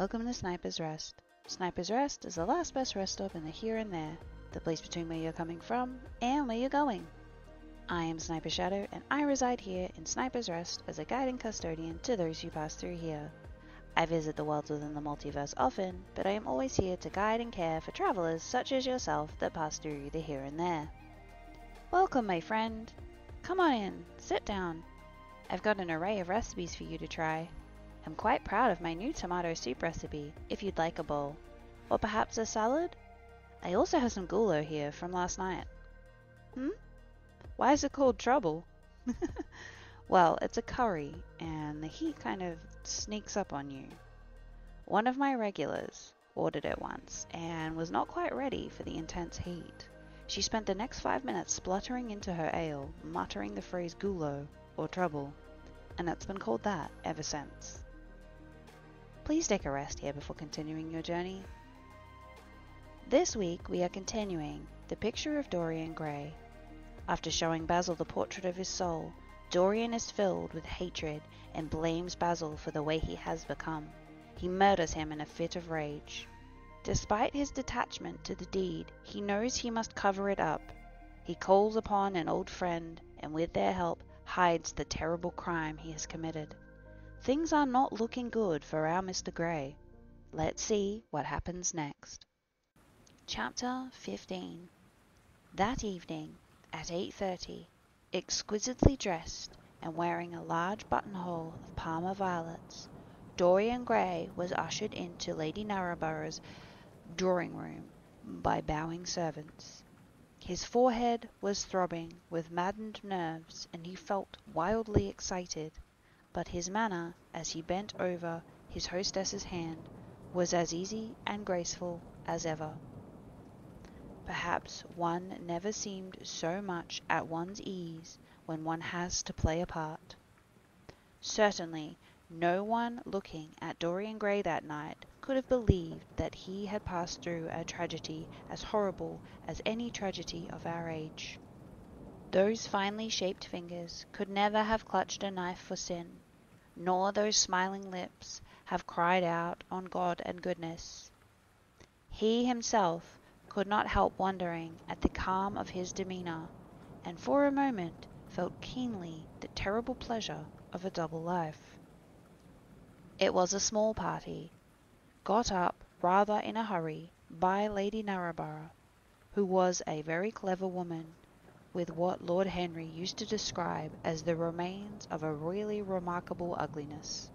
Welcome to Sniper's Rest. Sniper's Rest is the last best rest stop in the here and there, the place between where you're coming from and where you're going. I am Sniper Shadow and I reside here in Sniper's Rest as a guide and custodian to those who pass through here. I visit the worlds within the multiverse often, but I am always here to guide and care for travelers such as yourself that pass through the here and there. Welcome, my friend. Come on in, sit down. I've got an array of recipes for you to try. I'm quite proud of my new tomato soup recipe, if you'd like a bowl. Or perhaps a salad? I also have some gulo here from last night. Hmm? Why is it called trouble? well, it's a curry, and the heat kind of sneaks up on you. One of my regulars ordered it once and was not quite ready for the intense heat. She spent the next five minutes spluttering into her ale, muttering the phrase gulo, or trouble, and it's been called that ever since. Please take a rest here before continuing your journey. This week we are continuing The Picture of Dorian Gray. After showing Basil the portrait of his soul, Dorian is filled with hatred and blames Basil for the way he has become. He murders him in a fit of rage. Despite his detachment to the deed, he knows he must cover it up. He calls upon an old friend and with their help hides the terrible crime he has committed. Things are not looking good for our Mr. Gray. Let's see what happens next. Chapter 15 That evening, at 8.30, exquisitely dressed and wearing a large buttonhole of Parma violets, Dorian Gray was ushered into Lady Narborough's drawing room by bowing servants. His forehead was throbbing with maddened nerves and he felt wildly excited but his manner as he bent over his hostess's hand was as easy and graceful as ever. Perhaps one never seemed so much at one's ease when one has to play a part. Certainly no one looking at Dorian Gray that night could have believed that he had passed through a tragedy as horrible as any tragedy of our age. Those finely shaped fingers could never have clutched a knife for sin, nor those smiling lips have cried out on God and goodness. He himself could not help wondering at the calm of his demeanour, and for a moment felt keenly the terrible pleasure of a double life. It was a small party, got up rather in a hurry by Lady Narborough, who was a very clever woman, with what Lord Henry used to describe as the remains of a really remarkable ugliness.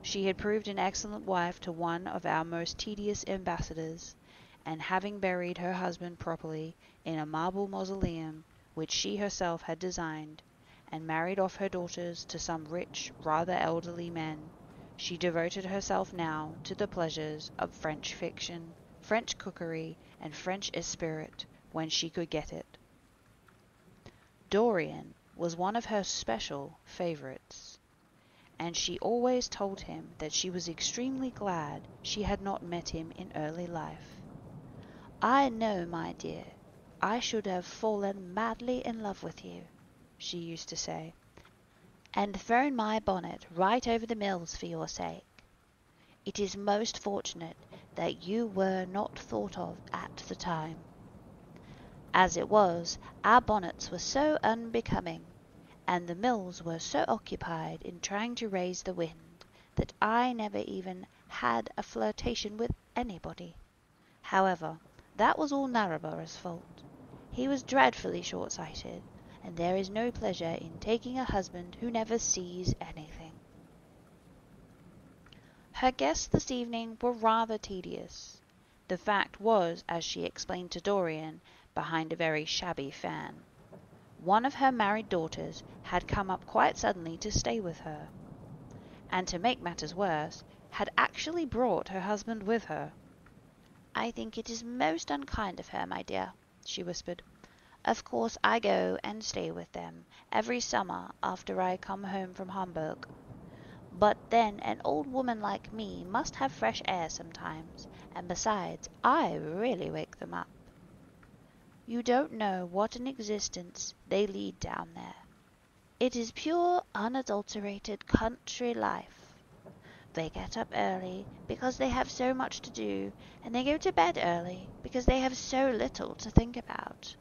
She had proved an excellent wife to one of our most tedious ambassadors, and having buried her husband properly in a marble mausoleum which she herself had designed, and married off her daughters to some rich, rather elderly men, she devoted herself now to the pleasures of French fiction, French cookery, and French esprit when she could get it. Dorian was one of her special favourites, and she always told him that she was extremely glad she had not met him in early life. I know, my dear, I should have fallen madly in love with you, she used to say, and thrown my bonnet right over the mills for your sake. It is most fortunate that you were not thought of at the time. As it was, our bonnets were so unbecoming, and the mills were so occupied in trying to raise the wind, that I never even had a flirtation with anybody. However, that was all Narborough's fault. He was dreadfully short-sighted, and there is no pleasure in taking a husband who never sees anything. Her guests this evening were rather tedious. The fact was, as she explained to Dorian, behind a very shabby fan. One of her married daughters had come up quite suddenly to stay with her, and to make matters worse, had actually brought her husband with her. I think it is most unkind of her, my dear, she whispered. Of course I go and stay with them every summer after I come home from Hamburg. But then an old woman like me must have fresh air sometimes, and besides, I really wake them up. You don't know what an existence they lead down there. It is pure unadulterated country life. They get up early because they have so much to do, and they go to bed early because they have so little to think about.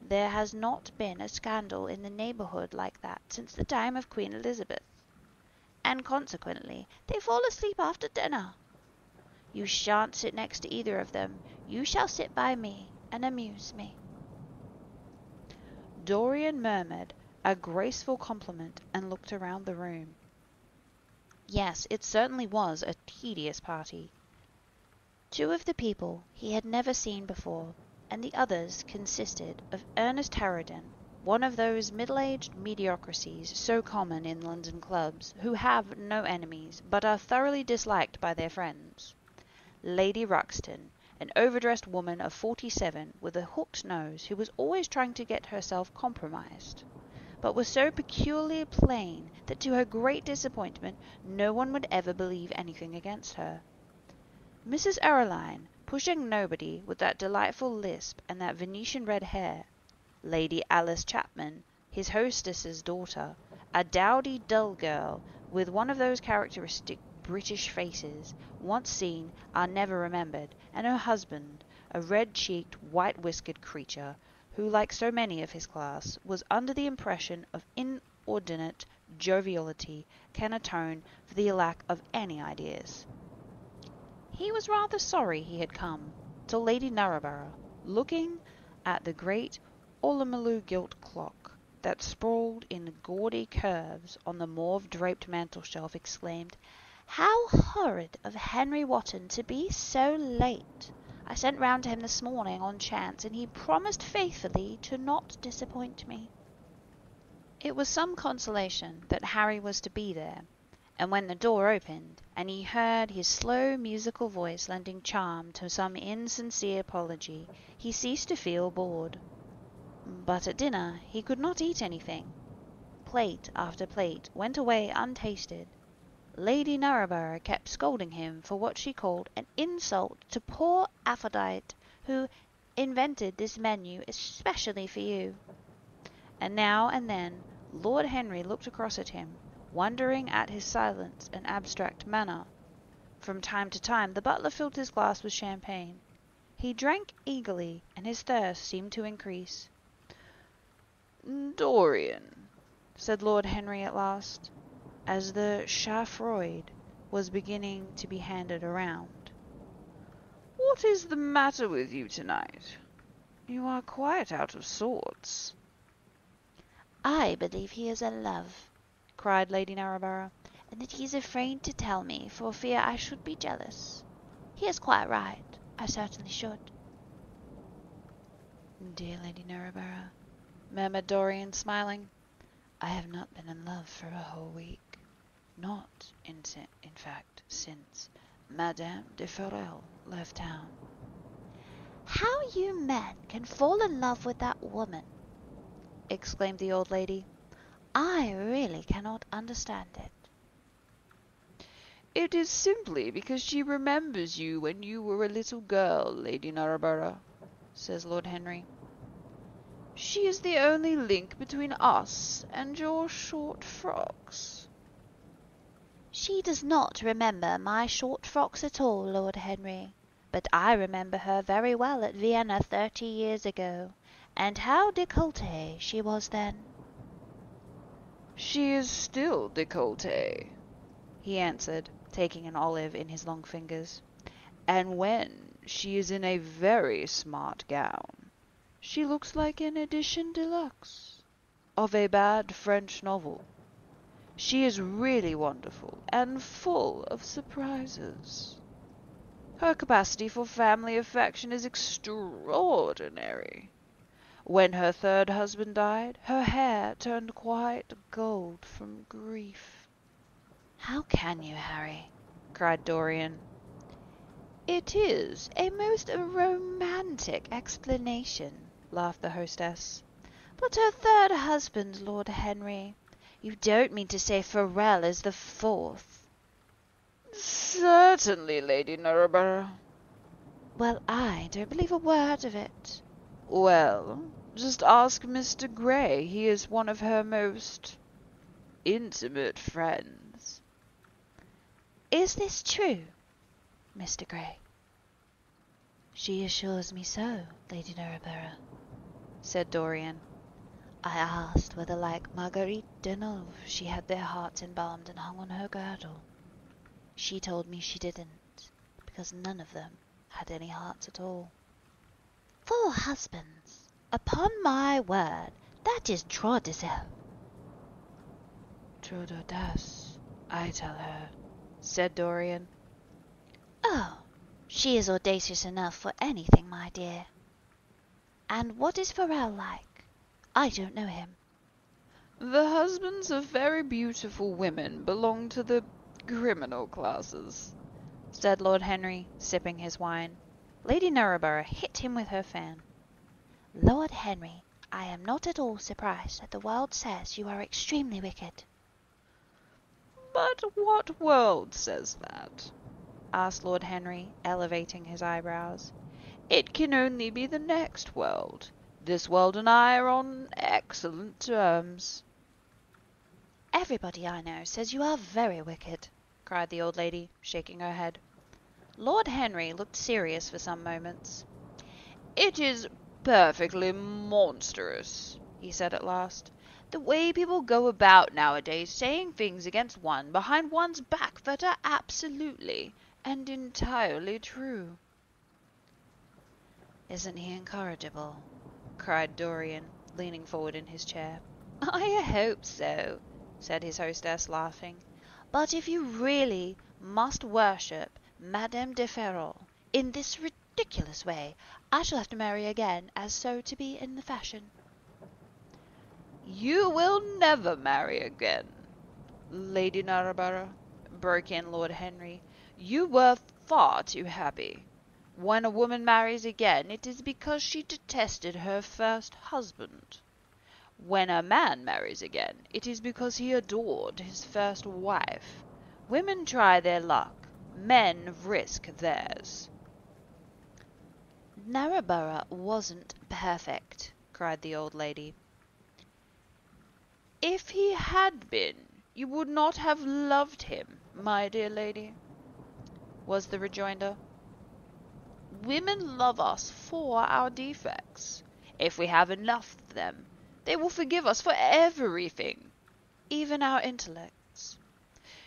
There has not been a scandal in the neighbourhood like that since the time of Queen Elizabeth, and consequently they fall asleep after dinner. You shan't sit next to either of them. You shall sit by me and amuse me. Dorian murmured a graceful compliment and looked around the room. Yes, it certainly was a tedious party. Two of the people he had never seen before, and the others consisted of Ernest Harrowden, one of those middle-aged mediocrities so common in London clubs, who have no enemies, but are thoroughly disliked by their friends; Lady Ruxton, an overdressed woman of forty-seven with a hooked nose who was always trying to get herself compromised, but was so peculiarly plain that to her great disappointment no one would ever believe anything against her; Mrs. Erlynne pushing nobody with that delightful lisp and that Venetian red hair; Lady Alice Chapman, his hostess's daughter, a dowdy dull girl with one of those characteristic British faces, once seen are never remembered, and her husband, a red cheeked, white whiskered creature, who, like so many of his class, was under the impression of inordinate joviality can atone for the lack of any ideas. He was rather sorry he had come, till Lady Narraborough, looking at the great ormolu gilt clock that sprawled in gaudy curves on the mauve draped mantelshelf, exclaimed, "How horrid of Henry Wotton to be so late! I sent round to him this morning on chance, and he promised faithfully to not disappoint me." It was some consolation that Harry was to be there and when the door opened, and he heard his slow musical voice lending charm to some insincere apology, he ceased to feel bored. But at dinner he could not eat anything. Plate after plate went away untasted. Lady Narraborough kept scolding him for what she called an insult to poor Aphrodite, who invented this menu especially for you. And now and then Lord Henry looked across at him wondering at his silence and abstract manner. From time to time the butler filled his glass with champagne. He drank eagerly, and his thirst seemed to increase. "Dorian," said Lord Henry at last, as the chaud-froid was beginning to be handed around, "what is the matter with you tonight? You are quite out of sorts." "I believe he is in love cried Lady Narraborough, and that he is afraid to tell me for fear I should be jealous. He is quite right. I certainly should." "Dear Lady Narraborough," murmured Dorian, smiling, "I have not been in love for a whole week. Not, in, in fact, since Madame de Ferrol left town." "How you men can fall in love with that woman!" exclaimed the old lady. I really cannot understand it." "It is simply because she remembers you when you were a little girl, Lady Narraborough," says Lord Henry. "She is the only link between us and your short frocks." "She does not remember my short frocks at all, Lord Henry, but I remember her very well at Vienna thirty years ago, and how décolletée she was then. "She is still décolletée," he answered, taking an olive in his long fingers, "and when she is in a very smart gown she looks like an edition de luxe of a bad French novel. She is really wonderful, and full of surprises. Her capacity for family affection is extraordinary. When her third husband died, her hair turned quite gold from grief." "How can you, Harry?" cried Dorian. "It is a most romantic explanation," laughed the hostess. "But her third husband, Lord Henry. You don't mean to say Ferrol is the fourth? "Certainly, Lady Narraborough." "Well, I don't believe a word of it." "Well, just ask Mr. Gray. He is one of her most intimate friends." Is this true, Mr. Gray? She assures me so, Lady Narborough, said Dorian. I asked whether, like Marguerite de Navarre, she had their hearts embalmed and hung on her girdle. She told me she didn't, because none of them had any hearts at all. Four husbands! Upon my word, that is trop d'audace. Trop d'audace, I tell her, said Dorian. Oh, she is audacious enough for anything, my dear. And what is Ferrol like? I don't know him. The husbands of very beautiful women belong to the criminal classes, said Lord Henry, sipping his wine. Lady Narborough hit him with her fan. Lord Henry, I am not at all surprised that the world says you are extremely wicked. But what world says that? asked Lord Henry, elevating his eyebrows. It can only be the next world. This world and I are on excellent terms. Everybody I know says you are very wicked, cried the old lady, shaking her head. Lord Henry looked serious for some moments. It is perfectly monstrous, he said at last. The way people go about nowadays saying things against one behind one's back that are absolutely and entirely true. Isn't he incorrigible? Cried Dorian, leaning forward in his chair. I hope so, said his hostess, laughing. But if you really must worship Madame de Ferrol in this ridiculous way, I shall have to marry again, as so to be in the fashion. You will never marry again, Lady Narborough, broke in Lord Henry. You were far too happy. When a woman marries again, it is because she detested her first husband. When a man marries again, it is because he adored his first wife. Women try their luck, men risk theirs. Narborough wasn't perfect, cried the old lady. If he had been, you would not have loved him, my dear lady, was the rejoinder. Women love us for our defects. If we have enough of them, they will forgive us for everything, even our intellects.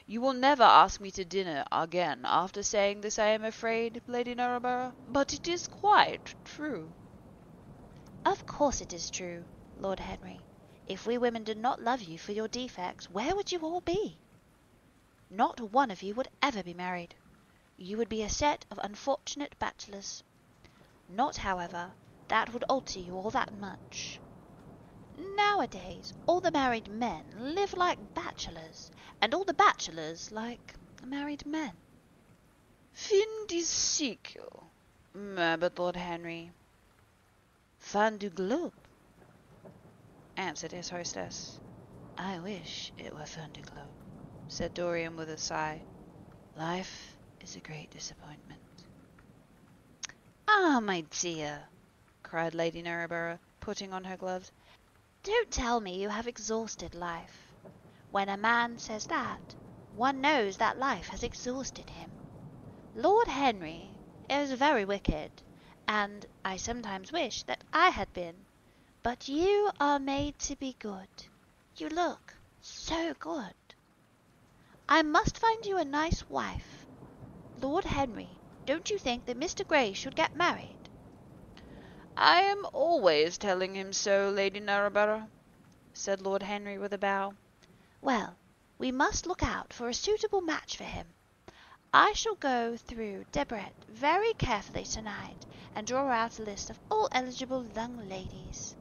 You will never ask me to dinner again after saying this, I am afraid, Lady Narborough, but it is quite true. Of course it is true, Lord Henry. If we women did not love you for your defects, where would you all be? Not one of you would ever be married. You would be a set of unfortunate bachelors. Not, however, that would alter you all that much. Nowadays, all the married men live like bachelors, and all the bachelors like married men. Fin de siècle, murmured Lord Henry. Fin du globe, answered his hostess. I wish it were fin du globe, said Dorian with a sigh. Life is a great disappointment. Ah, my dear, cried Lady Narborough, putting on her gloves, don't tell me you have exhausted life. When a man says that, one knows that life has exhausted him. Lord Henry is very wicked, and I sometimes wish that I had been. But you are made to be good. You look so good. I must find you a nice wife. Lord Henry, don't you think that Mr. Gray should get married? I am always telling him so, Lady Narborough, said Lord Henry with a bow. Well, we must look out for a suitable match for him. I shall go through Debrett very carefully tonight and draw out a list of all eligible young ladies.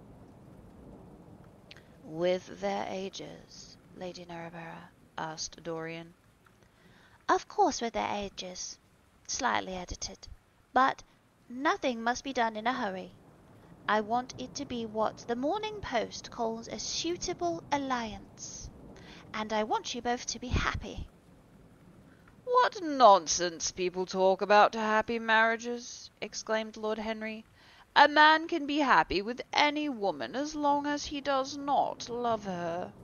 With their ages, Lady Narborough? asked Dorian. Of course with their ages, slightly edited, but nothing must be done in a hurry. I want it to be what the Morning Post calls a suitable alliance, and I want you both to be happy. What nonsense people talk about happy marriages, exclaimed Lord Henry. A man can be happy with any woman as long as he does not love her.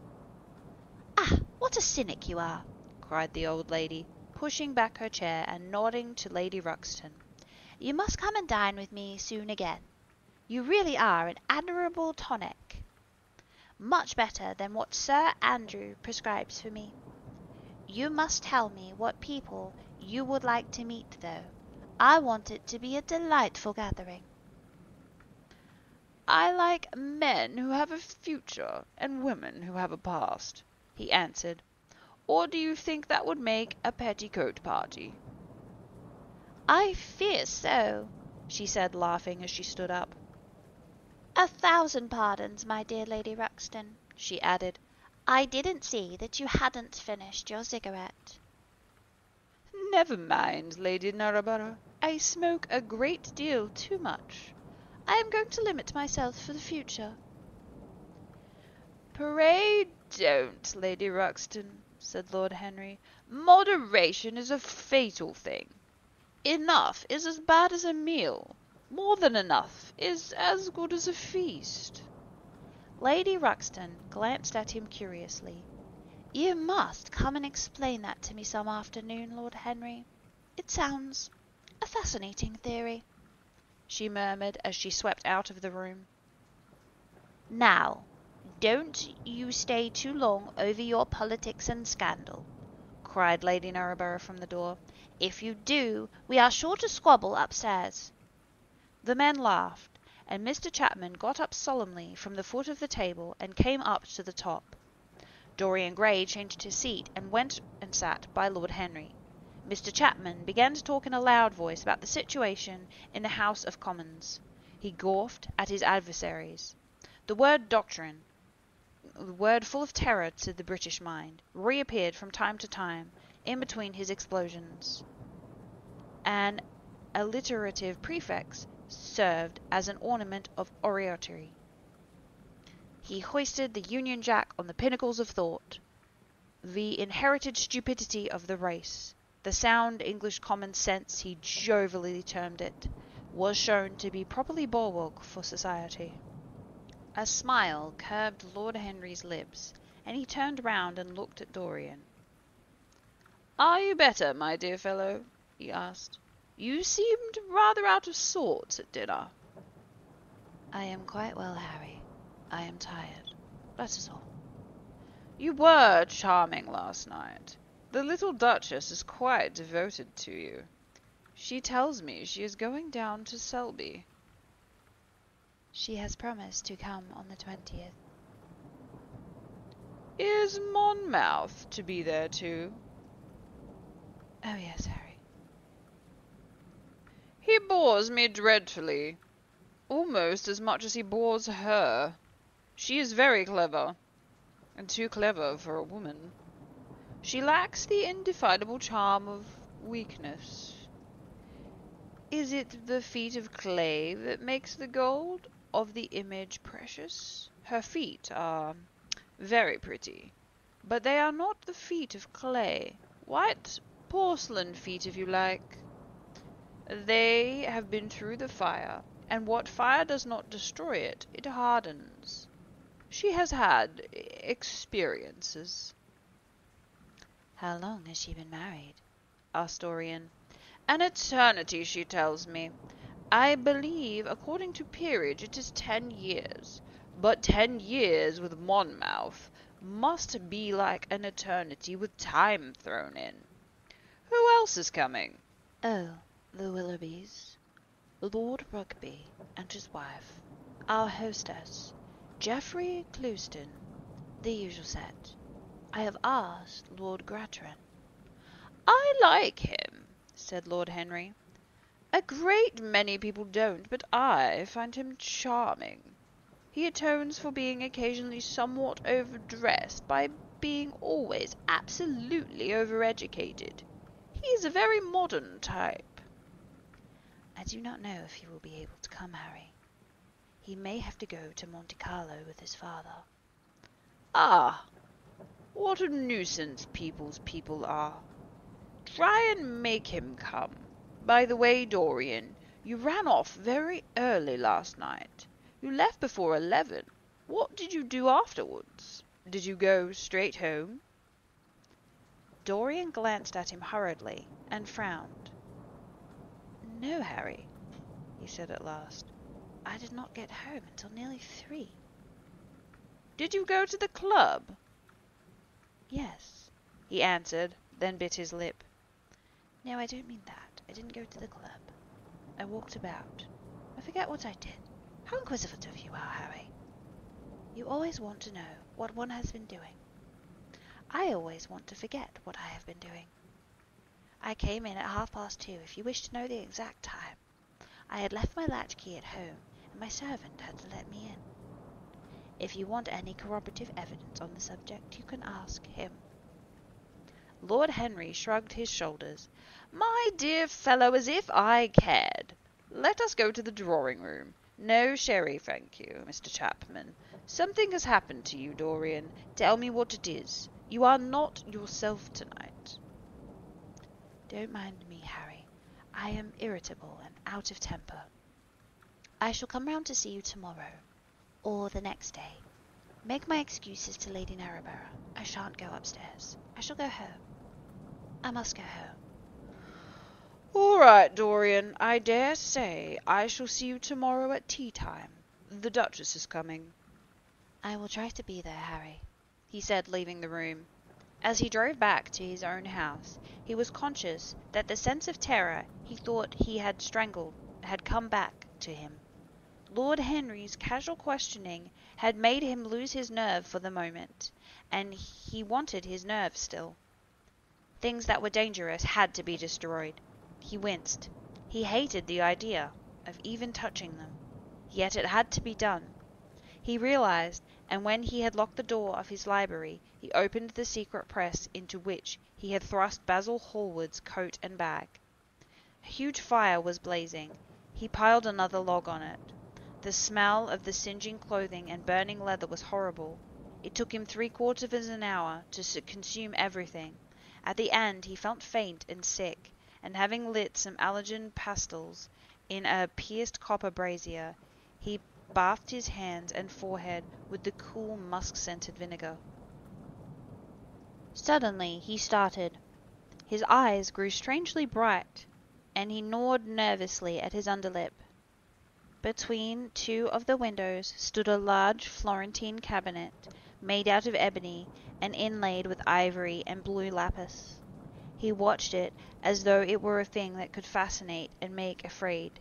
Ah, what a cynic you are, cried the old lady, pushing back her chair and nodding to Lady Ruxton. You must come and dine with me soon again. You really are an admirable tonic. Much better than what Sir Andrew prescribes for me. You must tell me what people you would like to meet, though. I want it to be a delightful gathering. I like men who have a future and women who have a past, he answered. Or do you think that would make a petticoat party? I fear so, she said, laughing as she stood up. A thousand pardons, my dear Lady Ruxton, she added. I didn't see that you hadn't finished your cigarette. Never mind, Lady Narborough. I smoke a great deal too much. I am going to limit myself for the future. Pray don't, Lady Ruxton, said Lord Henry. Moderation is a fatal thing. Enough is as bad as a meal. More than enough is as good as a feast. Lady Ruxton glanced at him curiously. You must come and explain that to me some afternoon, Lord Henry. It sounds a fascinating theory, she murmured as she swept out of the room. Now, don't you stay too long over your politics and scandal, cried Lady Narborough from the door. If you do, we are sure to squabble upstairs. The men laughed, and Mr. Chapman got up solemnly from the foot of the table and came up to the top. Dorian Gray changed his seat and went and sat by Lord Henry. Mr. Chapman began to talk in a loud voice about the situation in the House of Commons. He gawped at his adversaries. The word doctrine, the word full of terror to the British mind, reappeared from time to time in between his explosions. An alliterative prefix served as an ornament of oratory. He hoisted the Union Jack on the pinnacles of thought. The inherited stupidity of the race, the sound English common sense he jovially termed it, was shown to be properly bulwark for society. A smile curved Lord Henry's lips, and he turned round and looked at Dorian. Are you better, my dear fellow? he asked. You seemed rather out of sorts at dinner. I am quite well, Harry. I am tired. That is all. You were charming last night. The little Duchess is quite devoted to you. She tells me she is going down to Selby. She has promised to come on the twentieth. Is Monmouth to be there too? Oh yes, Harry. He bores me dreadfully. Almost as much as he bores her. She is very clever, and too clever for a woman. She lacks the indefinable charm of weakness. Is it the feet of clay that makes the gold of the image precious? Her feet are very pretty, but they are not the feet of clay. White porcelain feet, if you like. They have been through the fire, and what fire does not destroy it, it hardens. She has had experiences. How long has she been married? asked Dorian. An eternity, she tells me. I believe, according to peerage, it is ten years. But ten years with Monmouth must be like an eternity with time thrown in. Who else is coming? Oh, the Willoughbys, Lord Rugby and his wife, our hostess, Geoffrey Clouston, the usual set. I have asked Lord Grotrian. I like him, said Lord Henry. A great many people don't, but I find him charming. He atones for being occasionally somewhat overdressed by being always absolutely overeducated. He is a very modern type. I do not know if he will be able to come, Harry. He may have to go to Monte Carlo with his father. Ah, what a nuisance people's people are. Try and make him come. By the way, Dorian, you ran off very early last night. You left before eleven. What did you do afterwards? Did you go straight home? Dorian glanced at him hurriedly and frowned. No, Harry, he said at last. I did not get home until nearly three. Did you go to the club? Yes, he answered, then bit his lip. No, I don't mean that. I didn't go to the club. I walked about. I forget what I did. How inquisitive you are, Harry. You always want to know what one has been doing. I always want to forget what I have been doing. I came in at half past two, if you wish to know the exact time. I had left my latchkey at home, and my servant had to let me in. If you want any corroborative evidence on the subject, you can ask him. Lord Henry shrugged his shoulders. My dear fellow, as if I cared! Let us go to the drawing room. No sherry, thank you, Mr. Chapman. Something has happened to you, Dorian. Tell me what it is. You are not yourself tonight. Don't mind me, Harry. I am irritable and out of temper. I shall come round to see you tomorrow, or the next day. Make my excuses to Lady Narraborough. I shan't go upstairs. I shall go home. I must go home. All right, Dorian. I dare say I shall see you tomorrow at tea time. The Duchess is coming. I will try to be there, Harry, he said, leaving the room. As he drove back to his own house, he was conscious that the sense of terror he thought he had strangled had come back to him. Lord Henry's casual questioning had made him lose his nerve for the moment, and he wanted his nerve still. Things that were dangerous had to be destroyed. He winced. He hated the idea of even touching them. Yet it had to be done. He realized, and when he had locked the door of his library, he opened the secret press into which he had thrust Basil Hallward's coat and bag. A huge fire was blazing. He piled another log on it. The smell of the singeing clothing and burning leather was horrible. It took him three quarters of an hour to consume everything. At the end he felt faint and sick, and having lit some Algerian pastils in a pierced copper brazier, he bathed his hands and forehead with the cool musk-scented vinegar. Suddenly he started. His eyes grew strangely bright, and he gnawed nervously at his underlip. Between two of the windows stood a large Florentine cabinet, made out of ebony and inlaid with ivory and blue lapis. He watched it as though it were a thing that could fascinate and make afraid,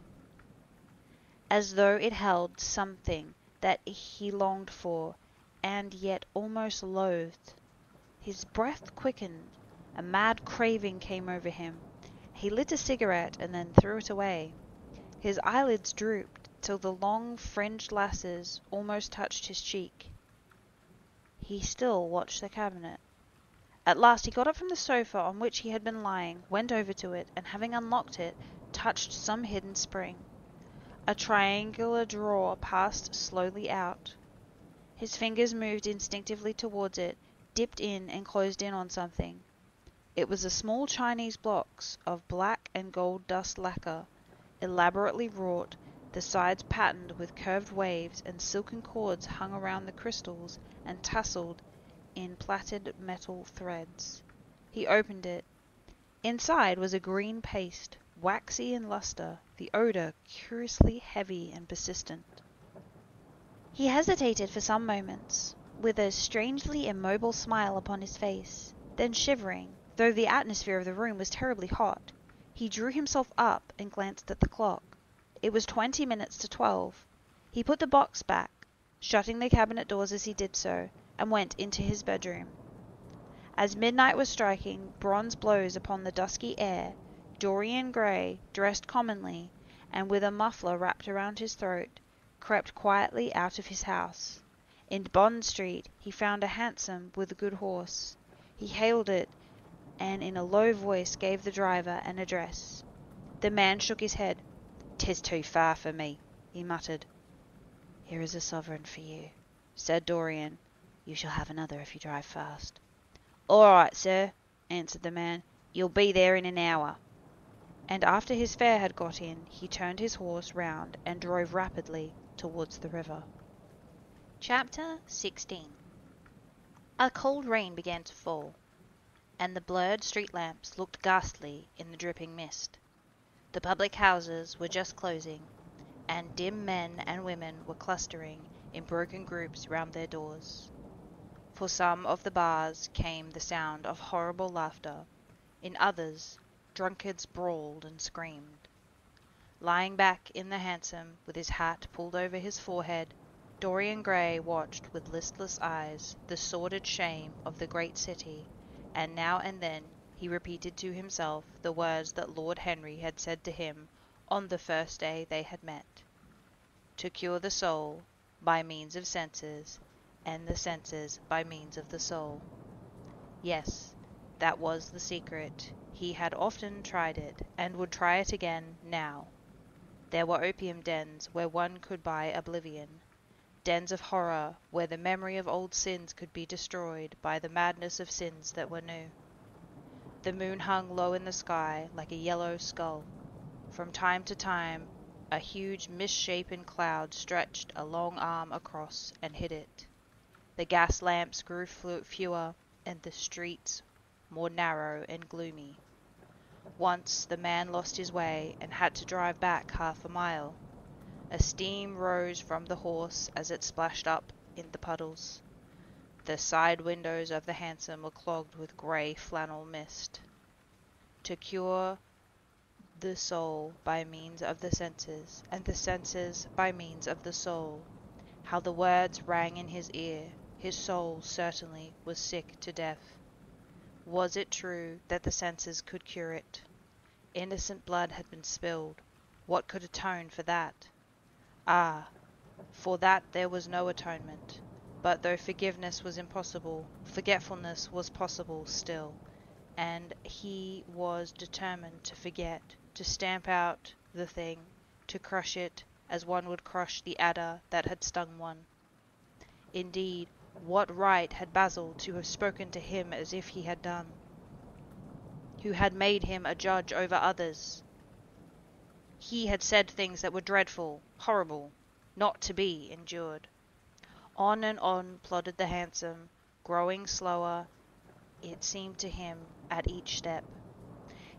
as though it held something that he longed for and yet almost loathed. His breath quickened, a mad craving came over him. He lit a cigarette and then threw it away. His eyelids drooped till the long fringed lashes almost touched his cheek. He still watched the cabinet. At last he got up from the sofa on which he had been lying, went over to it, and having unlocked it, touched some hidden spring. A triangular drawer passed slowly out. His fingers moved instinctively towards it, dipped in and closed in on something. It was a small Chinese box of black and gold dust lacquer, elaborately wrought, the sides patterned with curved waves, and silken cords hung around the crystals and tasselled in plaited metal threads. He opened it. Inside was a green paste, waxy in lustre, the odour curiously heavy and persistent. He hesitated for some moments, with a strangely immobile smile upon his face. Then shivering, though the atmosphere of the room was terribly hot, he drew himself up and glanced at the clock. It was twenty minutes to twelve. He put the box back, shutting the cabinet doors as he did so, and went into his bedroom. As midnight was striking bronze blows upon the dusky air, Dorian Gray, dressed commonly, and with a muffler wrapped around his throat, crept quietly out of his house. In Bond Street he found a hansom with a good horse. He hailed it, and in a low voice gave the driver an address. The man shook his head. "'Tis too far for me," he muttered. "Here is a sovereign for you," said Dorian. "You shall have another if you drive fast." "All right, sir," answered the man. "You'll be there in an hour." And after his fare had got in, he turned his horse round and drove rapidly towards the river. Chapter 16 A cold rain began to fall, and the blurred street lamps looked ghastly in the dripping mist. The public houses were just closing, and dim men and women were clustering in broken groups round their doors. For some of the bars came the sound of horrible laughter, in others drunkards brawled and screamed. Lying back in the hansom with his hat pulled over his forehead, Dorian Gray watched with listless eyes the sordid shame of the great city, and now and then he repeated to himself the words that Lord Henry had said to him on the first day they had met. To cure the soul by means of senses, and the senses by means of the soul. Yes, that was the secret. He had often tried it, and would try it again now. There were opium dens where one could buy oblivion, dens of horror where the memory of old sins could be destroyed by the madness of sins that were new. The moon hung low in the sky like a yellow skull. From time to time a huge misshapen cloud stretched a long arm across and hid it. The gas lamps grew fewer and the streets more narrow and gloomy. Once the man lost his way and had to drive back half a mile. A steam rose from the horse as it splashed up in the puddles. The side windows of the hansom were clogged with grey flannel mist. To cure the soul by means of the senses, and the senses by means of the soul. How the words rang in his ear! His soul certainly was sick to death. Was it true that the senses could cure it? Innocent blood had been spilled. What could atone for that? Ah, for that there was no atonement. But though forgiveness was impossible, forgetfulness was possible still, and he was determined to forget, to stamp out the thing, to crush it as one would crush the adder that had stung one. Indeed, what right had Basil to have spoken to him as if he had done? who had made him a judge over others. He had said things that were dreadful, horrible, not to be endured. On and on plodded the hansom, growing slower, it seemed to him, at each step.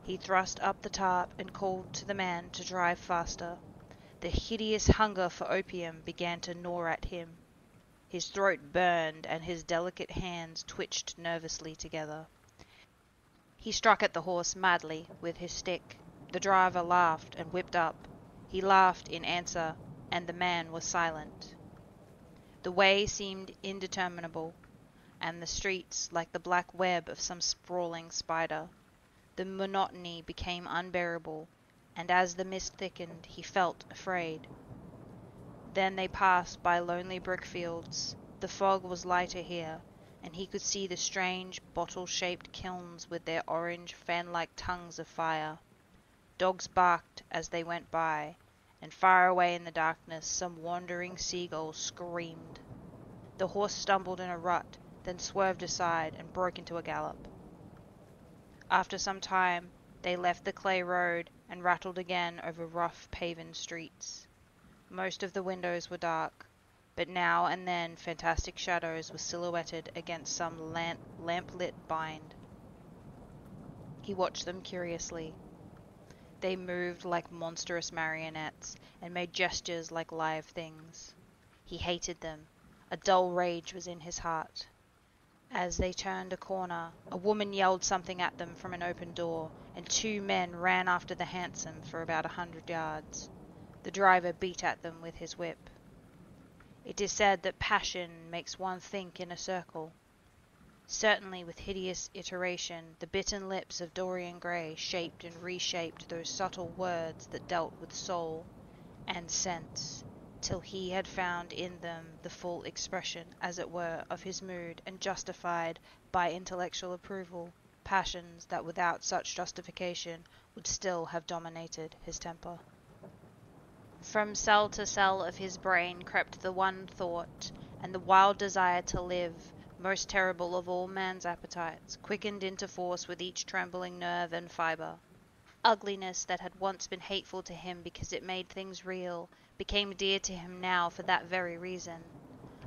He thrust up the tarp and called to the man to drive faster. The hideous hunger for opium began to gnaw at him. His throat burned and his delicate hands twitched nervously together. He struck at the horse madly with his stick. The driver laughed and whipped up. He laughed in answer, and the man was silent. The way seemed indeterminable, and the streets like the black web of some sprawling spider. The monotony became unbearable, and as the mist thickened he felt afraid. Then they passed by lonely brick fields. The fog was lighter here, and he could see the strange bottle-shaped kilns with their orange fan-like tongues of fire. Dogs barked as they went by, and far away in the darkness some wandering seagull screamed. The horse stumbled in a rut, then swerved aside and broke into a gallop. After some time they left the clay road and rattled again over rough paven streets. Most of the windows were dark, but now and then fantastic shadows were silhouetted against some lamp, lamp-lit bind. He watched them curiously. They moved like monstrous marionettes and made gestures like live things. He hated them. A dull rage was in his heart. As they turned a corner, a woman yelled something at them from an open door, and two men ran after the hansom for about a hundred yards. The driver beat at them with his whip. It is said that passion makes one think in a circle. Certainly with hideous iteration the bitten lips of Dorian Gray shaped and reshaped those subtle words that dealt with soul and sense, till he had found in them the full expression, as it were, of his mood, and justified, by intellectual approval, passions that without such justification would still have dominated his temper. From cell to cell of his brain crept the one thought, and the wild desire to live, most terrible of all man's appetites, quickened into force with each trembling nerve and fibre. Ugliness that had once been hateful to him because it made things real, became dear to him now for that very reason.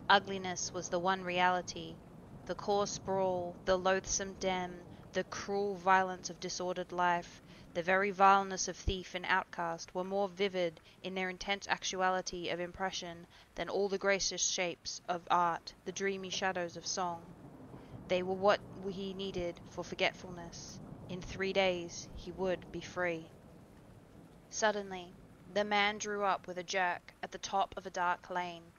Ugliness was the one reality. The coarse brawl, the loathsome den, the cruel violence of disordered life, the very vileness of thief and outcast, were more vivid in their intense actuality of impression than all the gracious shapes of art, the dreamy shadows of song. They were what he needed for forgetfulness. In three days he would be free. Suddenly, the man drew up with a jerk at the top of a dark lane.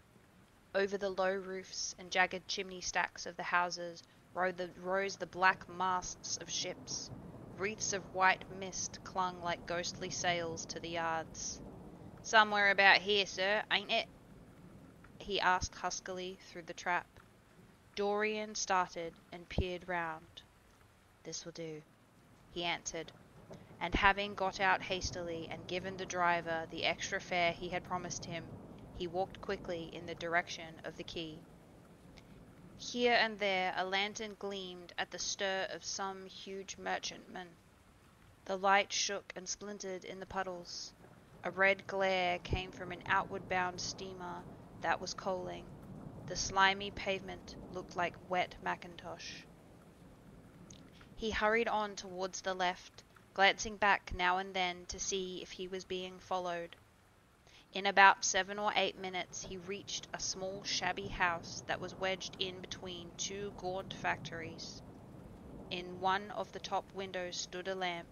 Over the low roofs and jagged chimney stacks of the houses rose the black masts of ships. Wreaths of white mist clung like ghostly sails to the yards. Somewhere about here, sir, ain't it? he asked huskily through the trap. Dorian started and peered round. This will do, he answered, and having got out hastily and given the driver the extra fare he had promised him, he walked quickly in the direction of the quay. Here and there a lantern gleamed at the stir of some huge merchantman. The light shook and splintered in the puddles. A red glare came from an outward bound steamer that was coaling. The slimy pavement looked like wet mackintosh. He hurried on towards the left, glancing back now and then to see if he was being followed. In about seven or eight minutes he reached a small shabby house that was wedged in between two gaunt factories. In one of the top windows stood a lamp.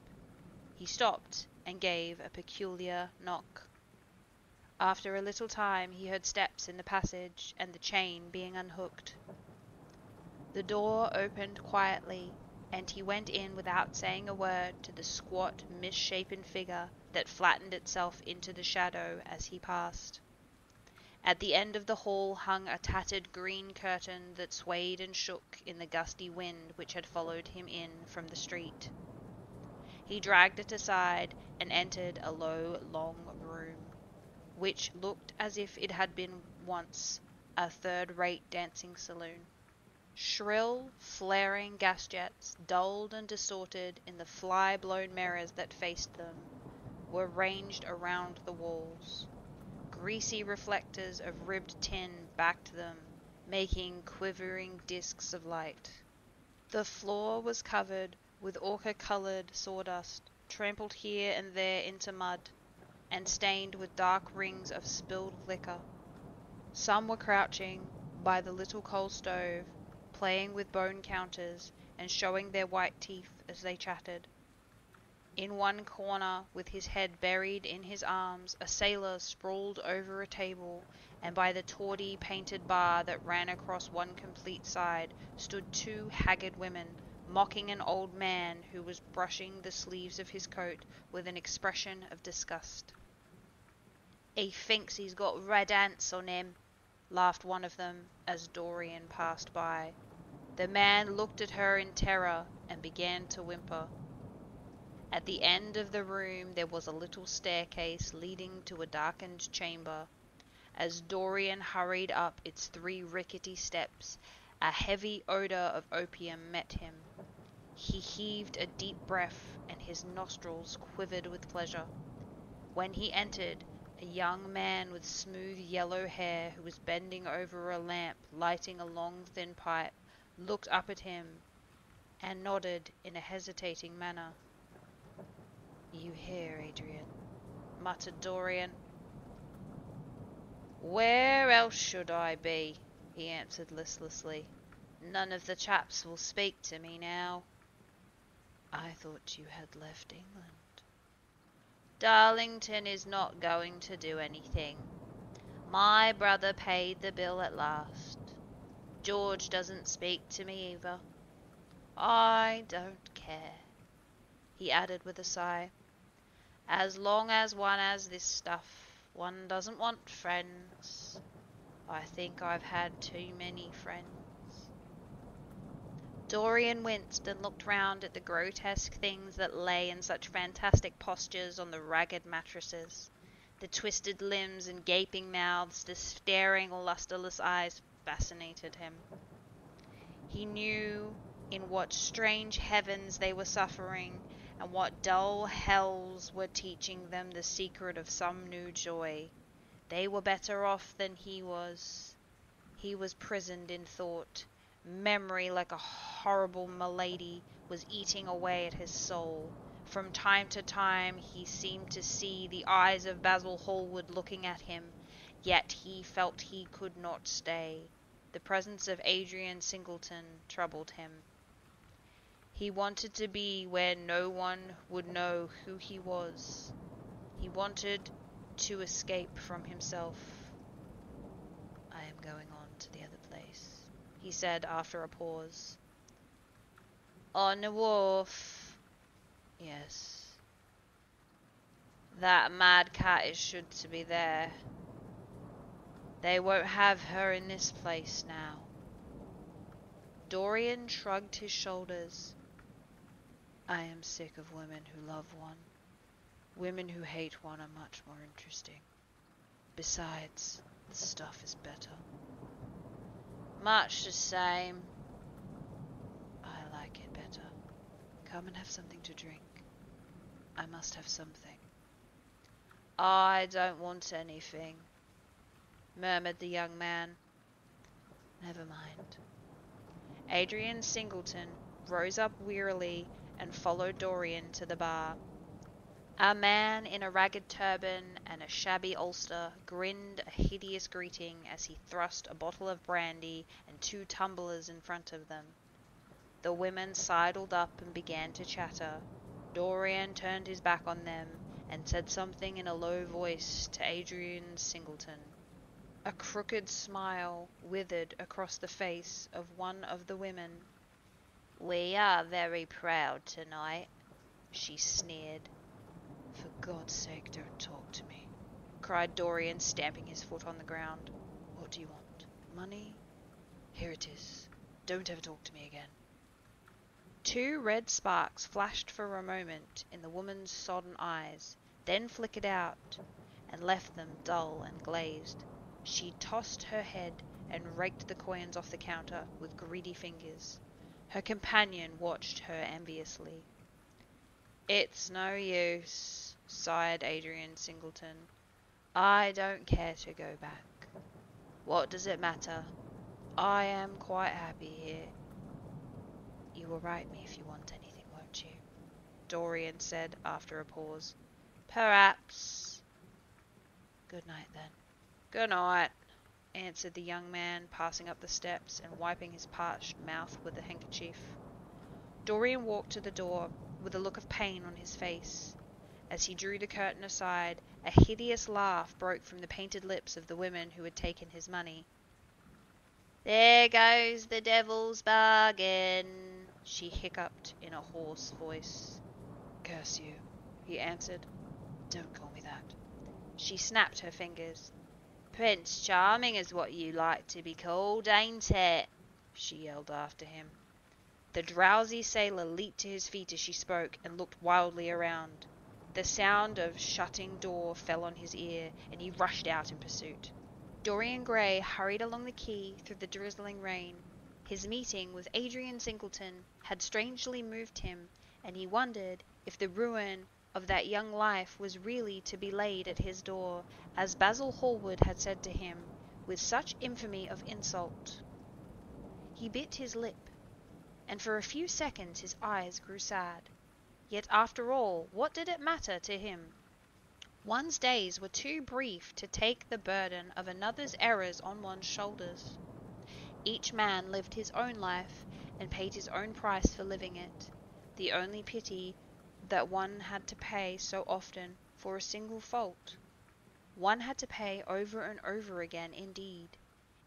He stopped and gave a peculiar knock. After a little time he heard steps in the passage and the chain being unhooked. The door opened quietly, and he went in without saying a word to the squat, misshapen figure that flattened itself into the shadow as he passed. At the end of the hall hung a tattered green curtain that swayed and shook in the gusty wind which had followed him in from the street. He dragged it aside and entered a low, long room, which looked as if it had been once a third-rate dancing saloon. Shrill, flaring gas jets, dulled and distorted in the fly-blown mirrors that faced them, were ranged around the walls. Greasy reflectors of ribbed tin backed them, making quivering disks of light. The floor was covered with ochre-colored sawdust, trampled here and there into mud, and stained with dark rings of spilled liquor. Some were crouching by the little coal stove, playing with bone counters and showing their white teeth as they chattered. In one corner, with his head buried in his arms, a sailor sprawled over a table, and by the tawdry painted bar that ran across one complete side stood two haggard women, mocking an old man who was brushing the sleeves of his coat with an expression of disgust. He thinks he's got red ants on him, laughed one of them as Dorian passed by. The man looked at her in terror and began to whimper. At the end of the room there was a little staircase leading to a darkened chamber. As Dorian hurried up its three rickety steps, a heavy odour of opium met him. He heaved a deep breath, and his nostrils quivered with pleasure. When he entered, a young man with smooth yellow hair who was bending over a lamp lighting a long thin pipe looked up at him and nodded in a hesitating manner. You here, Adrian? muttered Dorian. Where else should I be? he answered listlessly. None of the chaps will speak to me now. I thought you had left England. Darlington is not going to do anything. My brother paid the bill at last. George doesn't speak to me either. I don't care, he added with a sigh. As long as one has this stuff, one doesn't want friends. I think I've had too many friends. Dorian winced and looked round at the grotesque things that lay in such fantastic postures on the ragged mattresses. The twisted limbs and gaping mouths, the staring, lustreless eyes fascinated him. He knew in what strange heavens they were suffering, and what dull hells were teaching them the secret of some new joy. They were better off than he was. He was prisoned in thought, Memory, like a horrible malady, was eating away at his soul. From time to time he seemed to see the eyes of Basil Hallward looking at him, yet he felt he could not stay. The presence of Adrian Singleton troubled him. He wanted to be where no one would know who he was. He wanted to escape from himself. I am going on to the other place, he said after a pause. On the wharf. Yes. That mad cat is should to be there. They won't have her in this place now. Dorian shrugged his shoulders. I am sick of women who love one. Women who hate one are much more interesting. Besides, the stuff is better. Much the same. I like it better. Come and have something to drink. I must have something. I don't want anything, murmured the young man. Never mind. Adrian Singleton rose up wearily and followed Dorian to the bar. A man in a ragged turban and a shabby ulster grinned a hideous greeting as he thrust a bottle of brandy and two tumblers in front of them. The women sidled up and began to chatter. Dorian turned his back on them and said something in a low voice to Adrian Singleton. A crooked smile withered across the face of one of the women. We are very proud tonight, she sneered. For God's sake, don't talk to me, cried Dorian, stamping his foot on the ground. What do you want? Money? Here it is. Don't ever talk to me again. Two red sparks flashed for a moment in the woman's sodden eyes, then flickered out and left them dull and glazed. She tossed her head and raked the coins off the counter with greedy fingers. Her companion watched her enviously. It's no use, sighed Adrian Singleton. I don't care to go back. What does it matter? I am quite happy here. You will write me if you want anything, won't you? Dorian said after a pause. Perhaps. Good night, then. Good night, answered the young man, passing up the steps and wiping his parched mouth with a handkerchief. Dorian walked to the door with a look of pain on his face. As he drew the curtain aside, a hideous laugh broke from the painted lips of the women who had taken his money. There goes the devil's bargain, she hiccuped in a hoarse voice. Curse you, he answered. Don't call me that. She snapped her fingers. Prince Charming is what you like to be called, ain't it? she yelled after him. The drowsy sailor leaped to his feet as she spoke and looked wildly around. The sound of shutting door fell on his ear, and he rushed out in pursuit. Dorian Gray hurried along the quay through the drizzling rain. His meeting with Adrian Singleton had strangely moved him, and he wondered if the ruin of that young life was really to be laid at his door, as Basil Hallward had said to him, with such infamy of insult. He bit his lip, and for a few seconds his eyes grew sad. Yet after all, what did it matter to him? One's days were too brief to take the burden of another's errors on one's shoulders. Each man lived his own life and paid his own price for living it. The only pity that one had to pay so often for a single fault. One had to pay over and over again indeed.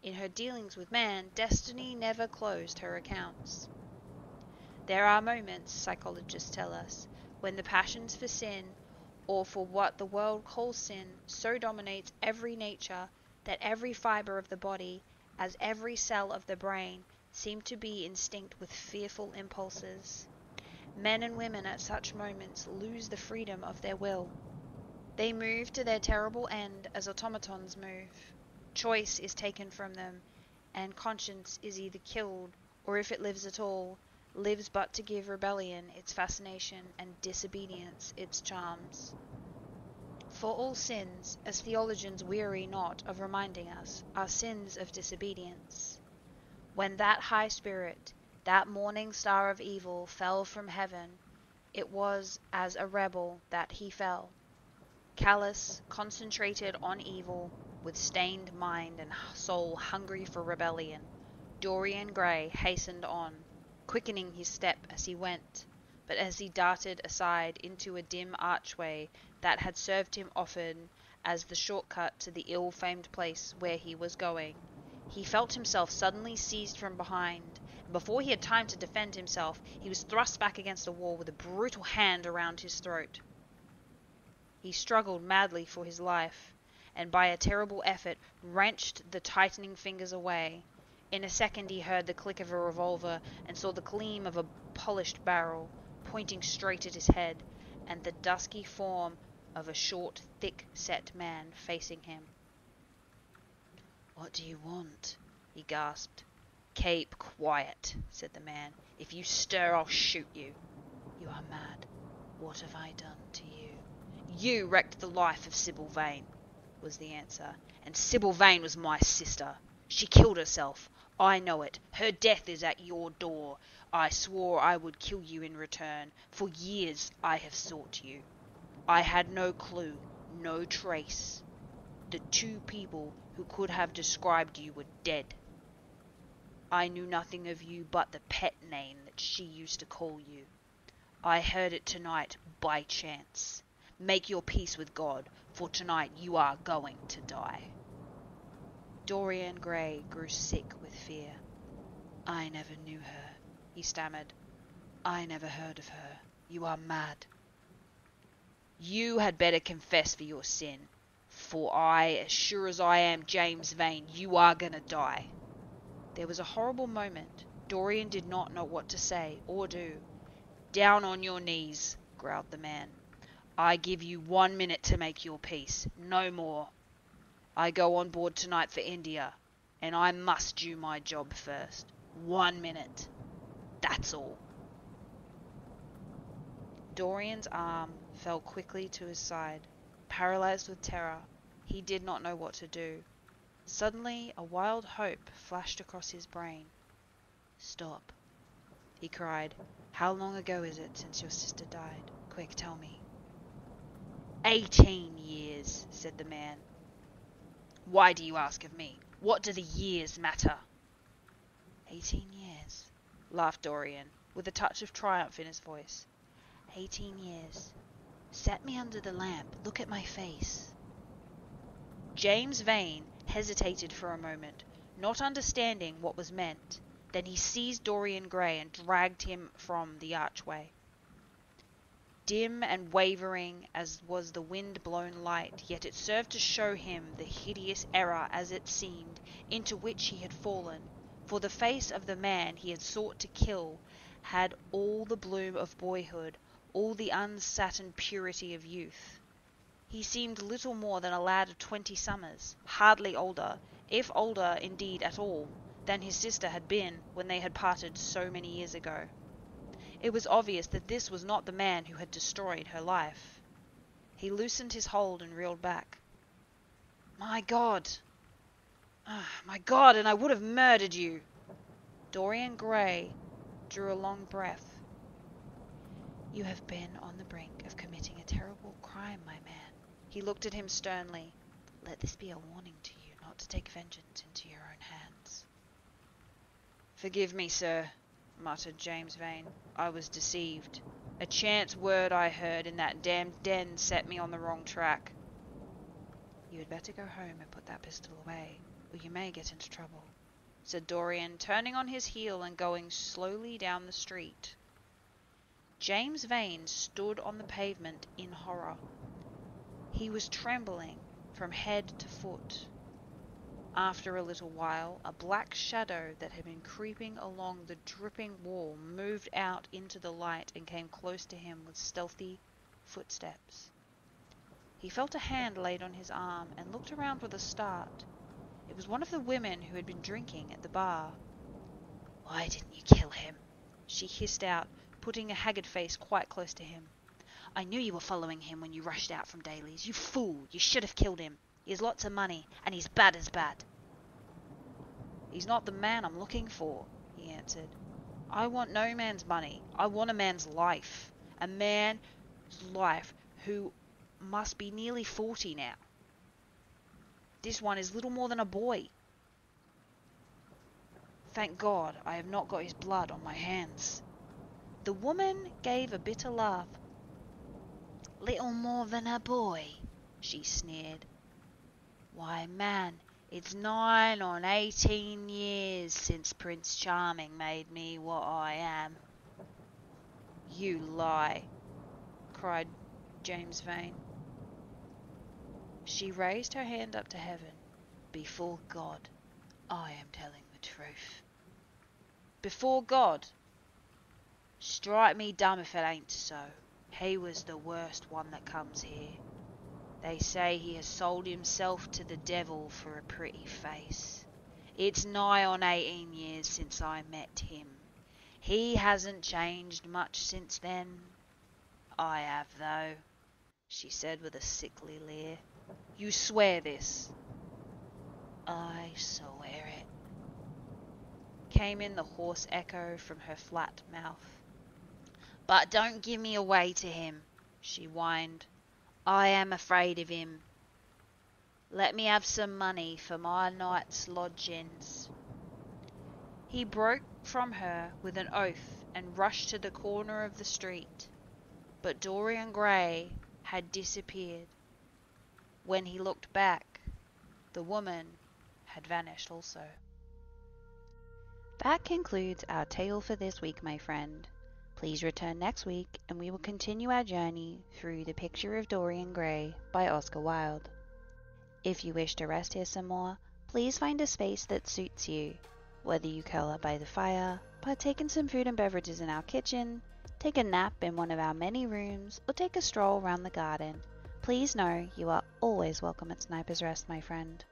In her dealings with man, destiny never closed her accounts. There are moments, psychologists tell us, when the passions for sin, or for what the world calls sin, so dominates every nature that every fiber of the body, as every cell of the brain, seem to be instinct with fearful impulses. Men and women at such moments lose the freedom of their will. They move to their terrible end as automatons move. Choice is taken from them, and conscience is either killed, or if it lives at all, lives but to give rebellion its fascination and disobedience its charms. For all sins, as theologians weary not of reminding us, are sins of disobedience. When that high spirit, that morning star of evil, fell from heaven, it was as a rebel that he fell. Callous, concentrated on evil, with stained mind and soul hungry for rebellion, Dorian Gray hastened on, quickening his step as he went, but as he darted aside into a dim archway that had served him often as the shortcut to the ill famed place where he was going, he felt himself suddenly seized from behind, before he had time to defend himself, he was thrust back against the wall with a brutal hand around his throat. He struggled madly for his life, and by a terrible effort wrenched the tightening fingers away. In a second he heard the click of a revolver and saw the gleam of a polished barrel pointing straight at his head, and the dusky form of a short, thick-set man facing him. What do you want? he gasped. Keep quiet, said the man. If you stir, I'll shoot you. You are mad. What have I done to you? You wrecked the life of Sybil Vane, was the answer. And Sybil Vane was my sister. She killed herself. I know it. Her death is at your door. I swore I would kill you in return. For years I have sought you. I had no clue, no trace. The two people who could have described you were dead. I knew nothing of you but the pet name that she used to call you. I heard it tonight by chance. Make your peace with God, for tonight you are going to die. Dorian Gray grew sick with fear. I never knew her, he stammered. I never heard of her. You are mad. You had better confess for your sin, for I, as sure as I am James Vane, you are going to die. There was a horrible moment. Dorian did not know what to say or do. Down on your knees, growled the man. I give you one minute to make your peace, no more. I go on board tonight for India, and I must do my job first. One minute. That's all. Dorian's arm fell quickly to his side. Paralyzed with terror, he did not know what to do. Suddenly, a wild hope flashed across his brain. Stop, he cried. How long ago is it since your sister died? Quick, tell me. Eighteen years, said the man. Why do you ask of me? What do the years matter? Eighteen years, laughed Dorian, with a touch of triumph in his voice. Eighteen years. Set me under the lamp. Look at my face. James Vane hesitated for a moment, not understanding what was meant. Then he seized Dorian Gray and dragged him from the archway. Dim and wavering as was the wind-blown light, yet it served to show him the hideous error, as it seemed, into which he had fallen, for the face of the man he had sought to kill had all the bloom of boyhood, all the unsatin purity of youth. He seemed little more than a lad of twenty summers, hardly older, if older indeed at all, than his sister had been when they had parted so many years ago. It was obvious that this was not the man who had destroyed her life. He loosened his hold and reeled back. My God! Ah, my God, and I would have murdered you! Dorian Gray drew a long breath. You have been on the brink of committing a terrible crime, my man. He looked at him sternly. Let this be a warning to you not to take vengeance into your own hands. Forgive me, sir, muttered James Vane. I was deceived. A chance word I heard in that damned den set me on the wrong track. You had better go home and put that pistol away, or you may get into trouble, said Dorian, turning on his heel and going slowly down the street. James Vane stood on the pavement in horror. He was trembling from head to foot. After a little while, a black shadow that had been creeping along the dripping wall moved out into the light and came close to him with stealthy footsteps. He felt a hand laid on his arm and looked around with a start. It was one of the women who had been drinking at the bar. Why didn't you kill him? she hissed out, putting a haggard face quite close to him. I knew you were following him when you rushed out from Daly's. You fool! You should have killed him. He has lots of money, and he's bad as bad. He's not the man I'm looking for, he answered. I want no man's money. I want a man's life. A man's life who must be nearly forty now. This one is little more than a boy. Thank God I have not got his blood on my hands. The woman gave a bitter laugh. Little more than a boy, she sneered. Why, man, it's nine on eighteen years since Prince Charming made me what I am. You lie, cried James Vane. She raised her hand up to heaven. Before God, I am telling the truth. Before God? Strike me dumb if it ain't so. He was the worst one that comes here. They say he has sold himself to the devil for a pretty face. It's nigh on eighteen years since I met him. He hasn't changed much since then. I have, though, she said with a sickly leer. You swear this? I swear it. Came in the hoarse echo from her flat mouth. But don't give me away to him, she whined. I am afraid of him. Let me have some money for my night's lodgings. He broke from her with an oath and rushed to the corner of the street. But Dorian Gray had disappeared. When he looked back, the woman had vanished also. That concludes our tale for this week, my friend. Please return next week and we will continue our journey through The Picture of Dorian Gray by Oscar Wilde. If you wish to rest here some more, please find a space that suits you, whether you curl up by the fire, partake in some food and beverages in our kitchen, take a nap in one of our many rooms, or take a stroll around the garden. Please know you are always welcome at Sniper's Rest, my friend.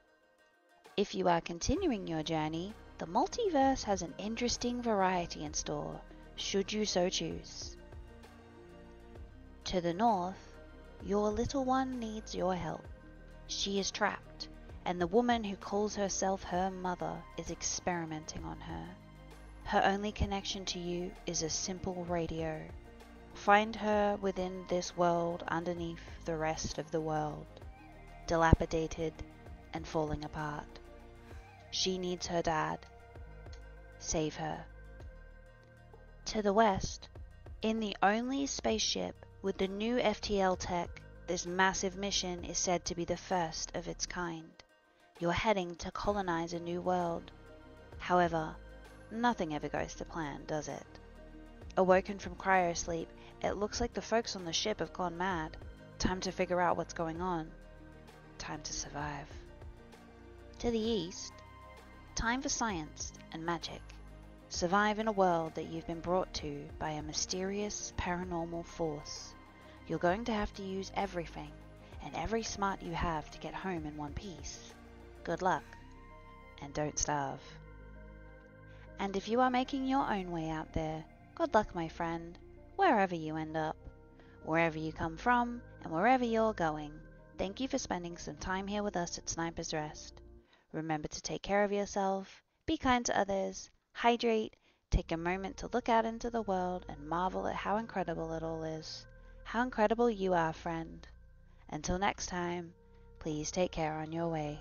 If you are continuing your journey, the multiverse has an interesting variety in store should you so choose. To the north, your little one needs your help. She is trapped, and the woman who calls herself her mother is experimenting on her. Her only connection to you is a simple radio. Find her within this world underneath the rest of the world, dilapidated and falling apart. She needs her dad. Save her. To the west, in the only spaceship with the new FTL tech, this massive mission is said to be the first of its kind. You're heading to colonize a new world. However, nothing ever goes to plan, does it? Awoken from cryosleep, it looks like the folks on the ship have gone mad. Time to figure out what's going on. Time to survive. To the east, time for science and magic. Survive in a world that you've been brought to by a mysterious paranormal force. You're going to have to use everything and every smart you have to get home in one piece. Good luck, and don't starve. And if you are making your own way out there, good luck, my friend, wherever you end up. Wherever you come from and wherever you're going, thank you for spending some time here with us at Sniper's Rest. Remember to take care of yourself, be kind to others, hydrate, take a moment to look out into the world and marvel at how incredible it all is. How incredible you are, friend. Until next time, please take care on your way.